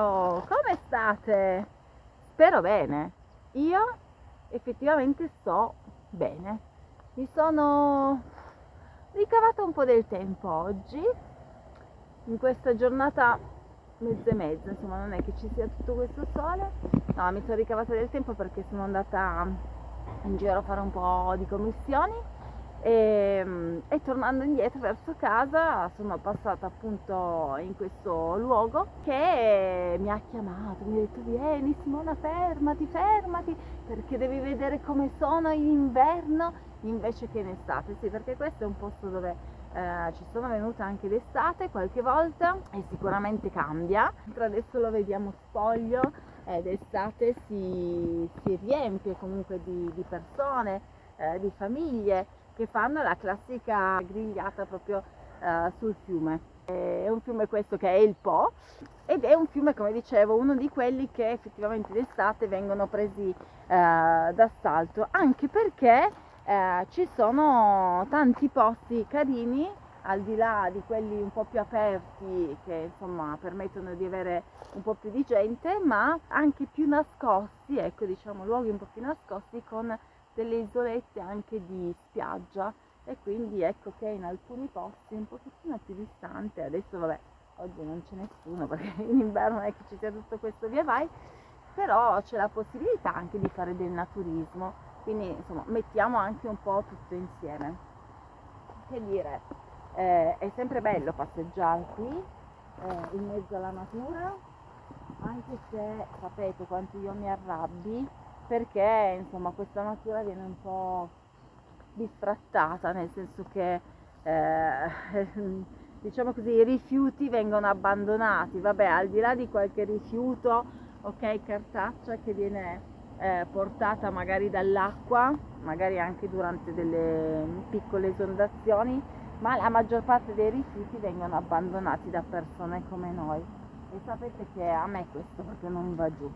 Ciao, come state? Spero bene. Io effettivamente sto bene. Mi sono ricavata un po' del tempo oggi, in questa giornata mezza e mezza, insomma non è che ci sia tutto questo sole. No, mi sono ricavata del tempo perché sono andata in giro a fare un po' di commissioni e, ehm, e, tornando indietro verso casa sono passata appunto in questo luogo che mi ha chiamato, mi ha detto vieni Simona fermati, fermati perché devi vedere come sono in inverno invece che in estate, sì perché questo è un posto dove eh, ci sono venuta anche d'estate qualche volta e sicuramente cambia, adesso lo vediamo spoglio ed estate si, si riempie comunque di, di persone, eh, di famiglie che fanno la classica grigliata proprio uh, sul fiume. È un fiume questo che è il Po ed è un fiume, come dicevo, uno di quelli che effettivamente d'estate vengono presi uh, d'assalto, anche perché uh, ci sono tanti posti carini al di là di quelli un po' più aperti che insomma permettono di avere un po' più di gente, ma anche più nascosti, ecco diciamo luoghi un po' più nascosti con delle isolette anche di spiaggia. E quindi ecco che in alcuni posti un pochettino più distante, adesso vabbè oggi non c'è nessuno perché in inverno è che ci sia tutto questo via vai, però c'è la possibilità anche di fare del naturismo, quindi insomma mettiamo anche un po' tutto insieme. Che dire, eh, è sempre bello passeggiare qui eh, in mezzo alla natura, anche se sapete quanto io mi arrabbi perché insomma questa natura viene un po' bistrattata, nel senso che eh, diciamo così i rifiuti vengono abbandonati, vabbè al di là di qualche rifiuto, ok, cartaccia che viene eh, portata magari dall'acqua, magari anche durante delle piccole esondazioni, ma la maggior parte dei rifiuti vengono abbandonati da persone come noi. E sapete che a me questo proprio non va giù,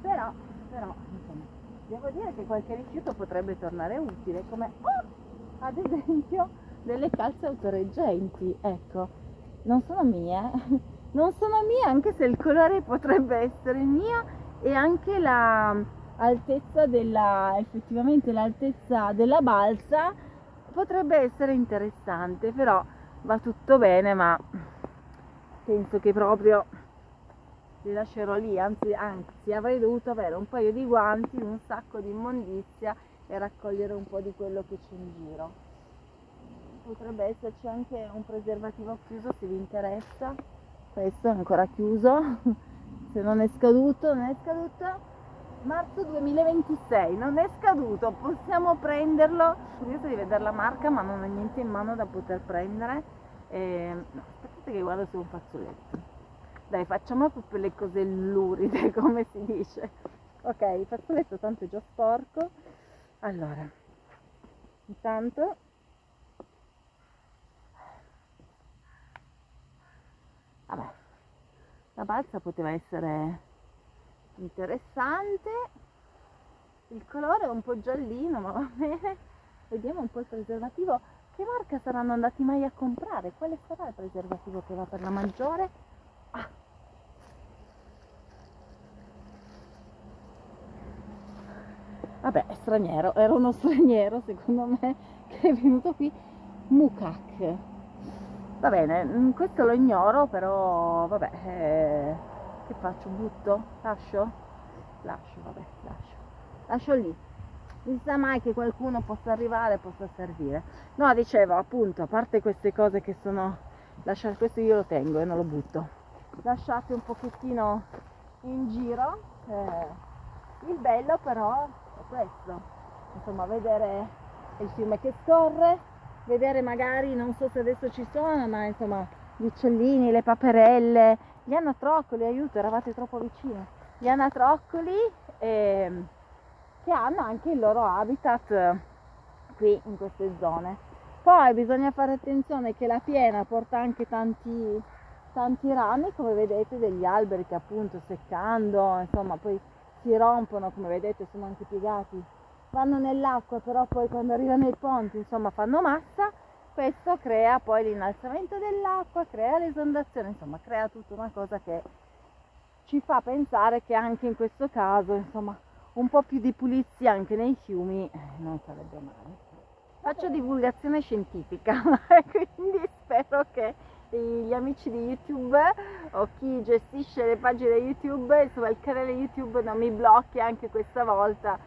però, però insomma devo dire che qualche rifiuto potrebbe tornare utile, come oh, ad esempio delle calze autoreggenti, ecco, non sono mie, non sono mie anche se il colore potrebbe essere mio e anche l'altezza della, effettivamente l'altezza della balsa potrebbe essere interessante, però va tutto bene, ma penso che proprio li lascerò lì, anzi, anzi avrei dovuto avere un paio di guanti, un sacco di immondizia e raccogliere un po' di quello che c'è in giro. Potrebbe esserci anche un preservativo chiuso se vi interessa, questo è ancora chiuso, se non è scaduto, non è scaduto. Marzo 2026, non è scaduto, possiamo prenderlo. Curioso di vedere la marca ma non ho niente in mano da poter prendere. E... No, aspettate che guardo è un fazzoletto dai facciamo proprio le cose luride come si dice. Ok il fazzoletto tanto è già sporco. Allora intanto vabbè la balza poteva essere interessante. Il colore è un po' giallino ma va bene. Vediamo un po' il preservativo. Che marca saranno andati mai a comprare? Quale sarà il preservativo che va per la maggiore vabbè è straniero era uno straniero secondo me che è venuto qui. Mukak va bene mm, questo lo ignoro però vabbè eh, che faccio? Butto? Lascio? Lascio vabbè lascio. Lascio lì. Non sa mai che qualcuno possa arrivare e possa servire. No dicevo appunto a parte queste cose che sono lasciate questo io lo tengo e non lo butto lasciate un pochettino in giro eh, il bello però questo, insomma vedere il fiume che scorre, vedere magari, non so se adesso ci sono, ma insomma gli uccellini, le paperelle, gli anatroccoli, aiuto, eravate troppo vicini, gli anatroccoli eh, che hanno anche il loro habitat qui in queste zone. Poi bisogna fare attenzione che la piena porta anche tanti, tanti rami, come vedete, degli alberi che appunto seccando, insomma, poi si rompono, come vedete sono anche piegati, vanno nell'acqua, però poi quando arrivano ai ponti, insomma, fanno massa, questo crea poi l'innalzamento dell'acqua, crea l'esondazione, insomma, crea tutta una cosa che ci fa pensare che anche in questo caso, insomma, un po' più di pulizia anche nei fiumi eh, non sarebbe male. Faccio divulgazione scientifica, quindi spero che gli amici di YouTube o chi gestisce le pagine YouTube, insomma il canale YouTube non mi blocchi anche questa volta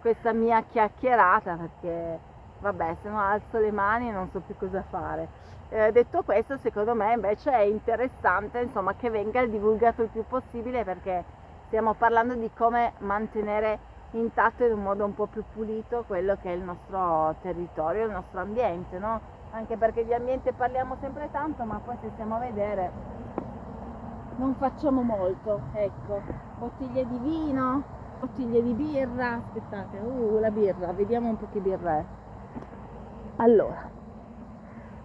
questa mia chiacchierata perché vabbè se no alzo le mani e non so più cosa fare. Eh, detto questo secondo me invece è interessante insomma che venga divulgato il più possibile perché stiamo parlando di come mantenere intatto in un modo un po' più pulito quello che è il nostro territorio, il nostro ambiente, no? Anche perché di ambiente parliamo sempre tanto, ma poi se stiamo a vedere non facciamo molto, ecco, bottiglie di vino, bottiglie di birra, aspettate, uh, la birra, vediamo un po' che birra è. Allora,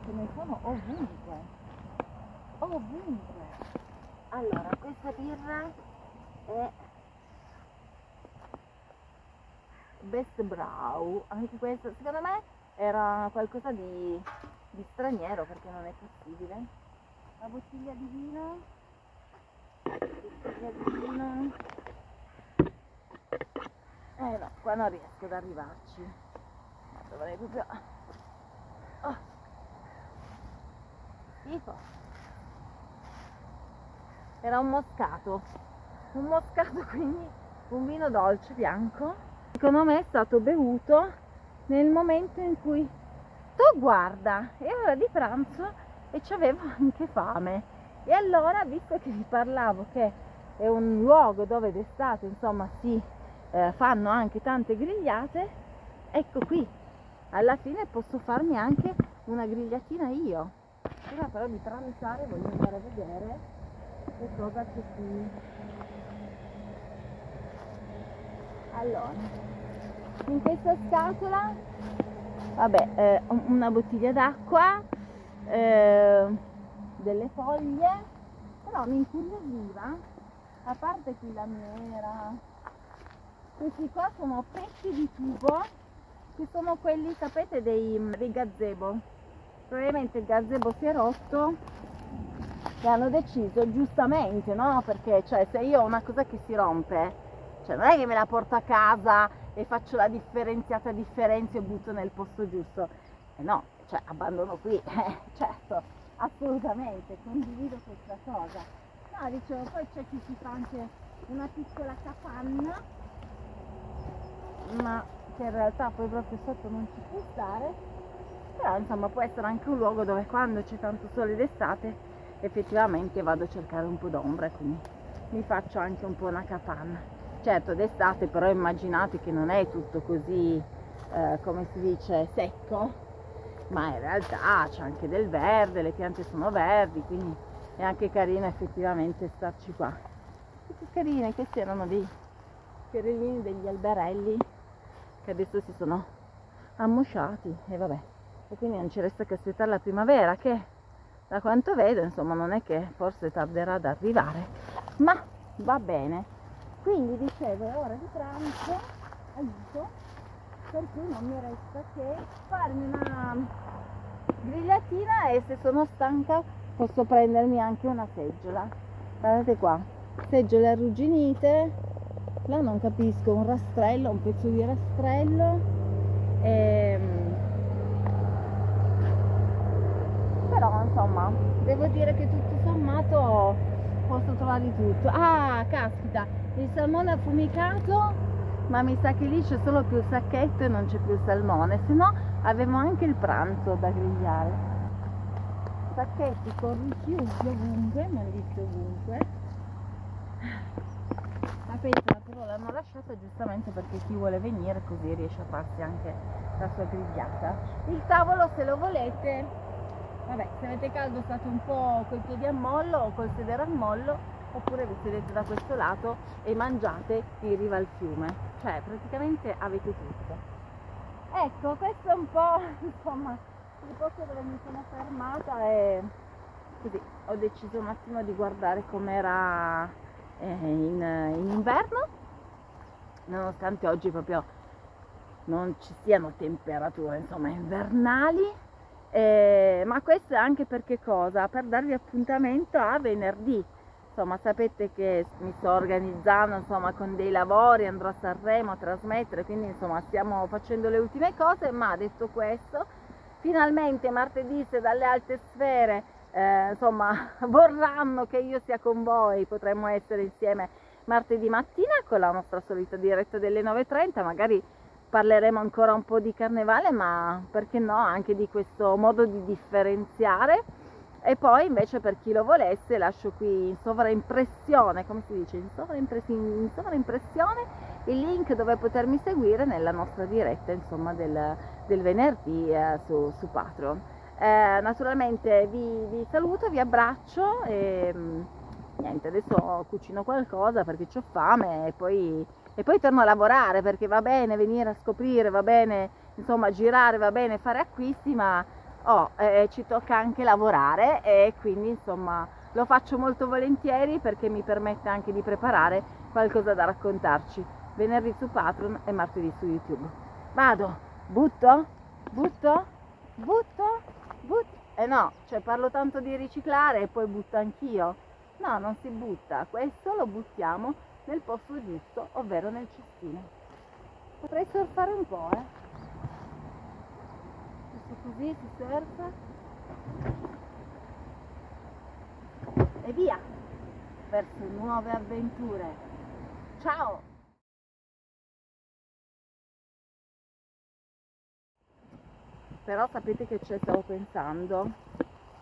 ce ne sono? Ovunque, ovunque. Allora, questa birra è Best Brow, anche questo secondo me era qualcosa di, di straniero perché non è possibile. La bottiglia di vino, bottiglia di vino, eh no, qua non riesco ad arrivarci, ma dovrei proprio... Oh. Schifo. Era un moscato, un moscato quindi un vino dolce bianco secondo me è stato bevuto nel momento in cui tu guarda, è ora di pranzo e avevo anche fame. E allora, visto che vi parlavo che è un luogo dove d'estate, insomma, si eh, fanno anche tante grigliate, ecco qui, alla fine posso farmi anche una grigliatina io. Prima però di pranzare voglio andare a vedere che cosa c'è qui. Allora, in questa scatola, vabbè, eh, una bottiglia d'acqua, eh, delle foglie, però mi incuriosiva, a parte qui la miera, questi qua sono pezzi di tubo, che sono quelli, sapete, dei, dei gazebo. Probabilmente il gazebo si è rotto e hanno deciso giustamente, no? Perché cioè, se io ho una cosa che si rompe, cioè non è che me la porto a casa e faccio la differenziata differenzia e butto nel posto giusto. Eh no, cioè abbandono qui, eh, certo, assolutamente, condivido questa cosa. No, dicevo, poi c'è chi si fa anche una piccola capanna, ma che in realtà poi proprio sotto non ci può stare, però insomma può essere anche un luogo dove quando c'è tanto sole d'estate effettivamente vado a cercare un po' d'ombra, quindi mi faccio anche un po' una capanna. Certo d'estate però immaginate che non è tutto così, eh, come si dice, secco, ma in realtà c'è anche del verde, le piante sono verdi, quindi è anche carino effettivamente starci qua. Che carine, questi erano dei fiorellini degli alberelli che adesso si sono ammosciati e vabbè. E quindi non ci resta che aspettare la primavera che da quanto vedo insomma non è che forse tarderà ad arrivare, ma va bene quindi dicevo è ora di pranzo aiuto per cui non mi resta che farmi una grigliatina e se sono stanca posso prendermi anche una seggiola. Guardate qua seggiole arrugginite là non capisco un rastrello un pezzo di rastrello e... Ehm, però insomma devo dire che tutto sommato posso trovare tutto. Ah caspita il salmone affumicato ma mi sa che lì c'è solo più il sacchetto e non c'è più il salmone se no avevo anche il pranzo da grigliare. Sacchetti con rifiuti ovunque malissimo ovunque. La pentola però l'hanno lasciata giustamente perché chi vuole venire così riesce a farsi anche la sua grigliata. Il tavolo se lo volete vabbè se avete caldo state un po' coi piedi a mollo o col sedere a mollo oppure vi sedete da questo lato e mangiate in riva al fiume, cioè praticamente avete tutto. Ecco, questo è un po' insomma il posto dove mi sono fermata e così ho deciso un attimo di guardare com'era eh, in, in inverno, nonostante oggi proprio non ci siano temperature insomma invernali eh, ma questo è anche perché cosa? Per darvi appuntamento a venerdì insomma sapete che mi sto organizzando insomma con dei lavori, andrò a Sanremo a trasmettere, quindi insomma stiamo facendo le ultime cose, ma detto questo, finalmente martedì se dalle alte sfere eh, insomma vorranno che io sia con voi, potremmo essere insieme martedì mattina con la nostra solita diretta delle 9.30, magari parleremo ancora un po' di carnevale, ma perché no, anche di questo modo di differenziare e poi invece per chi lo volesse lascio qui in sovraimpressione, come si dice, in, in sovraimpressione il link dove potermi seguire nella nostra diretta insomma del, del venerdì eh, su, su, Patreon. Eh, naturalmente vi, vi, saluto, vi abbraccio e mm, niente, adesso cucino qualcosa perché ho fame e poi, e poi torno a lavorare perché va bene venire a scoprire, va bene insomma girare, va bene fare acquisti, ma oh, eh, ci tocca anche lavorare e quindi insomma lo faccio molto volentieri perché mi permette anche di preparare qualcosa da raccontarci venerdì su Patreon e martedì su YouTube. Vado, butto, butto, butto, butto. Eh no, cioè parlo tanto di riciclare e poi butto anch'io. No, non si butta, questo lo buttiamo nel posto giusto, ovvero nel cestino. Potrei surfare un po', eh adesso così si surfa. E via verso nuove avventure. Ciao! Però sapete che ci stavo pensando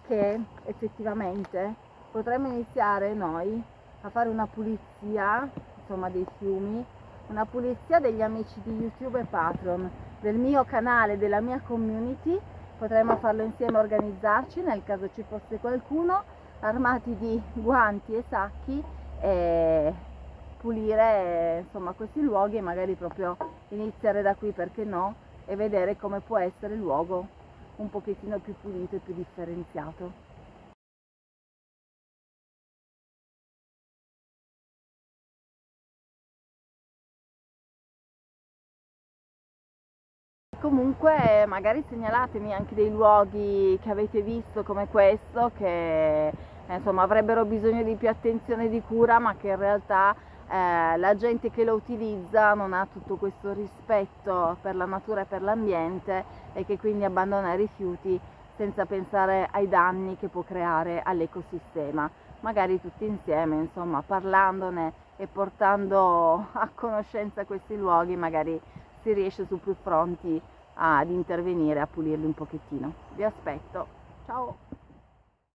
che effettivamente potremmo iniziare noi a fare una pulizia insomma dei fiumi una pulizia degli amici di youtube e patreon del mio canale, della mia community, potremmo farlo insieme, organizzarci nel caso ci fosse qualcuno, armati di guanti e sacchi e pulire insomma questi luoghi e magari proprio iniziare da qui perché no e vedere come può essere il luogo un pochettino più pulito e più differenziato. Comunque magari segnalatemi anche dei luoghi che avete visto come questo che eh, insomma avrebbero bisogno di più attenzione e di cura ma che in realtà eh, la gente che lo utilizza non ha tutto questo rispetto per la natura e per l'ambiente e che quindi abbandona i rifiuti senza pensare ai danni che può creare all'ecosistema. Magari tutti insieme insomma parlandone e portando a conoscenza questi luoghi magari si riesce su più fronti ad intervenire, a pulirli un pochettino. Vi aspetto, ciao!